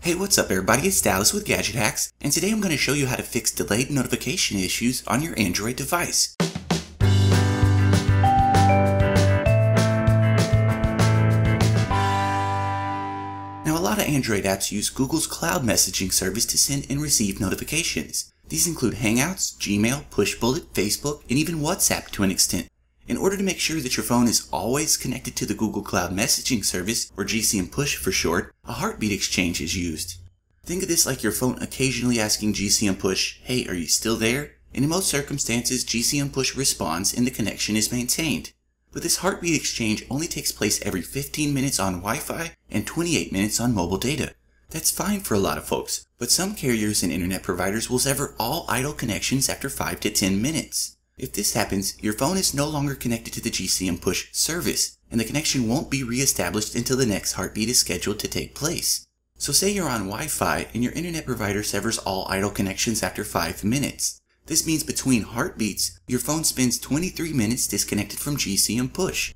Hey, what's up everybody? It's Dallas with Gadget Hacks, and today I'm going to show you how to fix delayed notification issues on your Android device. Now, a lot of Android apps use Google's cloud messaging service to send and receive notifications. These include Hangouts, Gmail, Pushbullet, Facebook, and even WhatsApp to an extent. In order to make sure that your phone is always connected to the Google Cloud Messaging Service, or GCM Push for short, a heartbeat exchange is used. Think of this like your phone occasionally asking GCM Push, hey, are you still there? And in most circumstances, GCM Push responds and the connection is maintained. But this heartbeat exchange only takes place every 15 minutes on Wi-Fi and 28 minutes on mobile data. That's fine for a lot of folks, but some carriers and internet providers will sever all idle connections after 5 to 10 minutes. If this happens, your phone is no longer connected to the GCM push service, and the connection won't be re-established until the next heartbeat is scheduled to take place. So say you're on Wi-Fi and your internet provider severs all idle connections after 5 minutes. This means between heartbeats, your phone spends 23 minutes disconnected from GCM push.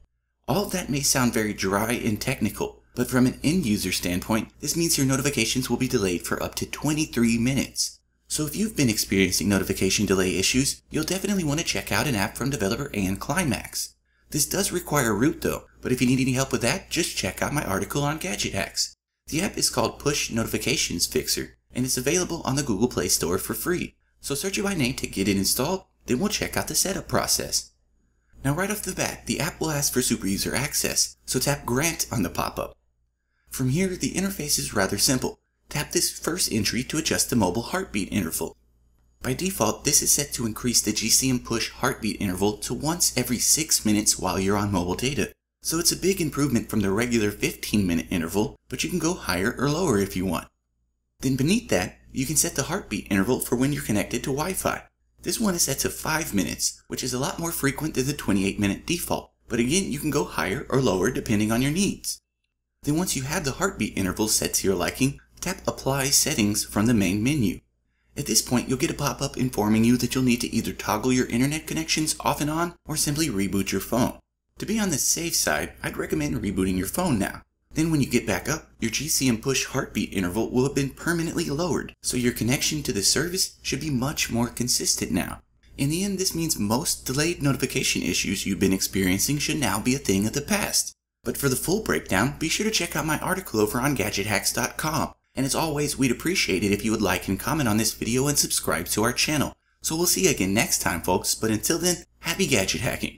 All of that may sound very dry and technical, but from an end user standpoint, this means your notifications will be delayed for up to 23 minutes. So if you've been experiencing notification delay issues, you'll definitely want to check out an app from developer Ann Climax. This does require root though, but if you need any help with that, just check out my article on Gadget Hacks. The app is called Push Notifications Fixer, and it's available on the Google Play Store for free. So search it by name to get it installed, then we'll check out the setup process. Now right off the bat, the app will ask for super user access, so tap Grant on the pop-up. From here, the interface is rather simple. Tap this first entry to adjust the mobile heartbeat interval. By default, this is set to increase the GCM push heartbeat interval to once every 6 minutes while you're on mobile data. So it's a big improvement from the regular 15 minute interval, but you can go higher or lower if you want. Then beneath that, you can set the heartbeat interval for when you're connected to Wi-Fi. This one is set to 5 minutes, which is a lot more frequent than the 28 minute default, but again you can go higher or lower depending on your needs. Then once you have the heartbeat interval set to your liking, tap Apply Settings from the main menu. At this point, you'll get a pop-up informing you that you'll need to either toggle your internet connections off and on or simply reboot your phone. To be on the safe side, I'd recommend rebooting your phone now. Then when you get back up, your GCM push heartbeat interval will have been permanently lowered, so your connection to the service should be much more consistent now. In the end, this means most delayed notification issues you've been experiencing should now be a thing of the past. But for the full breakdown, be sure to check out my article over on GadgetHacks.com. And as always, we'd appreciate it if you would like and comment on this video and subscribe to our channel. So we'll see you again next time, folks, but until then, happy gadget hacking!